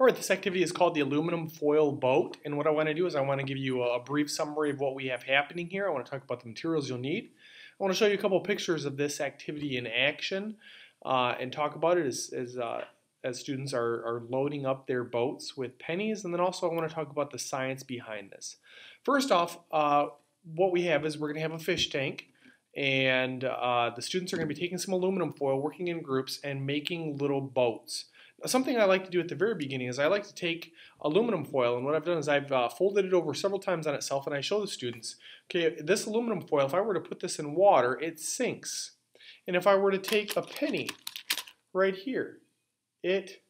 All right, this activity is called the aluminum foil boat, and what I want to do is I want to give you a brief summary of what we have happening here. I want to talk about the materials you'll need. I want to show you a couple pictures of this activity in action uh, and talk about it as, as, uh, as students are, are loading up their boats with pennies, and then also I want to talk about the science behind this. First off, uh, what we have is we're going to have a fish tank, and uh, the students are going to be taking some aluminum foil, working in groups, and making little boats. Something I like to do at the very beginning is I like to take aluminum foil and what I've done is I've uh, folded it over several times on itself and I show the students, okay, this aluminum foil, if I were to put this in water, it sinks. And if I were to take a penny right here, it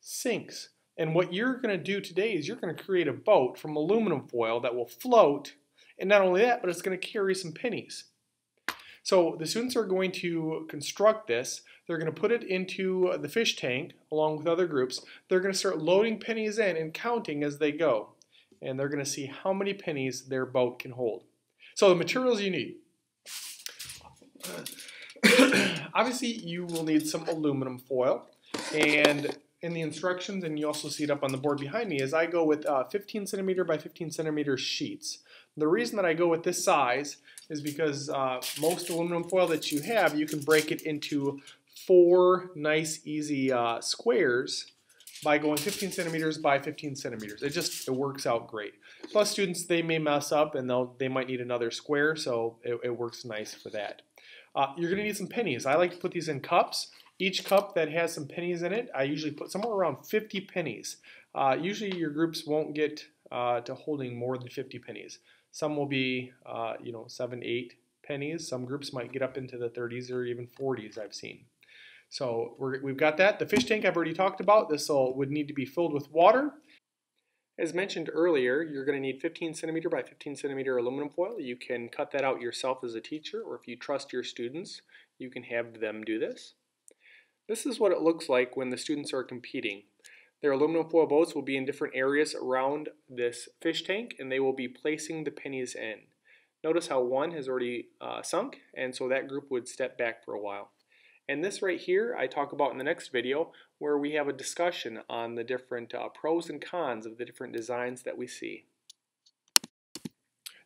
sinks. And what you're going to do today is you're going to create a boat from aluminum foil that will float, and not only that, but it's going to carry some pennies. So the students are going to construct this. They're going to put it into the fish tank along with other groups. They're going to start loading pennies in and counting as they go. And they're going to see how many pennies their boat can hold. So the materials you need. Obviously, you will need some aluminum foil. And in the instructions, and you also see it up on the board behind me, is I go with uh, 15 centimeter by 15 centimeter sheets. The reason that I go with this size is because uh, most aluminum foil that you have, you can break it into four nice, easy uh, squares by going 15 centimeters by 15 centimeters. It just it works out great. Plus, students they may mess up and they'll they might need another square, so it, it works nice for that. Uh, you're going to need some pennies. I like to put these in cups. Each cup that has some pennies in it, I usually put somewhere around 50 pennies. Uh, usually, your groups won't get uh, to holding more than 50 pennies. Some will be, uh, you know, seven, eight pennies. Some groups might get up into the 30s or even 40s I've seen. So we have got that. The fish tank I've already talked about. This would need to be filled with water. As mentioned earlier, you're going to need 15 centimeter by 15 centimeter aluminum foil. You can cut that out yourself as a teacher, or if you trust your students, you can have them do this. This is what it looks like when the students are competing. Their aluminum foil boats will be in different areas around this fish tank and they will be placing the pennies in. Notice how one has already uh, sunk and so that group would step back for a while. And this right here I talk about in the next video where we have a discussion on the different uh, pros and cons of the different designs that we see.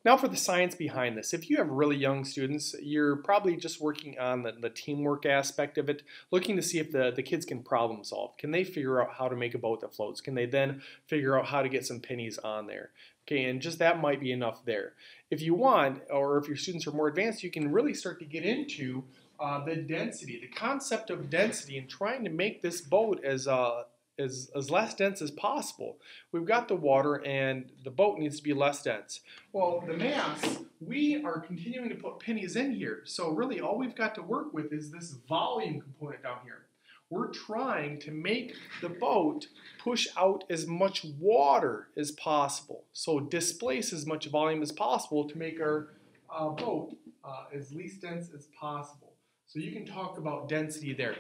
Now for the science behind this. If you have really young students, you're probably just working on the, the, teamwork aspect of it, looking to see if the, the kids can problem solve. Can they figure out how to make a boat that floats? Can they then figure out how to get some pennies on there? Okay, and just that might be enough there. If you want, or if your students are more advanced, you can really start to get into uh, the density, the concept of density, and trying to make this boat as uh, as, as less dense as possible. We've got the water and the boat needs to be less dense. Well, the mass, we are continuing to put pennies in here. So really all we've got to work with is this volume component down here. We're trying to make the boat push out as much water as possible. So displace as much volume as possible to make our uh, boat uh, as least dense as possible. So you can talk about density there.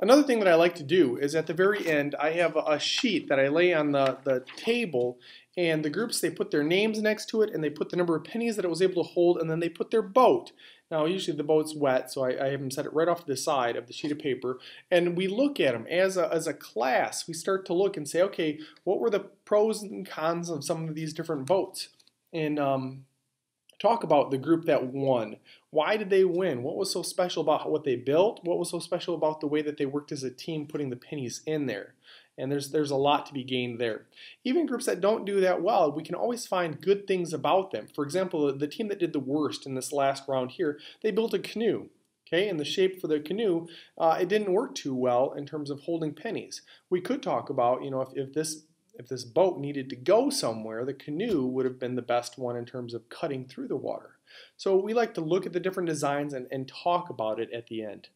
Another thing that I like to do is at the very end, I have a sheet that I lay on the, the table and the groups, they put their names next to it and they put the number of pennies that it was able to hold and then they put their boat. Now usually the boat's wet, so I, I have them set it right off to the side of the sheet of paper and we look at them as a, as a class. We start to look and say, okay, what were the pros and cons of some of these different boats? And um, talk about the group that won. Why did they win? What was so special about what they built? What was so special about the way that they worked as a team putting the pennies in there? And there's there's a lot to be gained there. Even groups that don't do that well, we can always find good things about them. For example, the team that did the worst in this last round here, they built a canoe. Okay, and the shape for the canoe, uh, it didn't work too well in terms of holding pennies. We could talk about, you know, if, if this if this boat needed to go somewhere, the canoe would have been the best one in terms of cutting through the water. So we like to look at the different designs and, and talk about it at the end.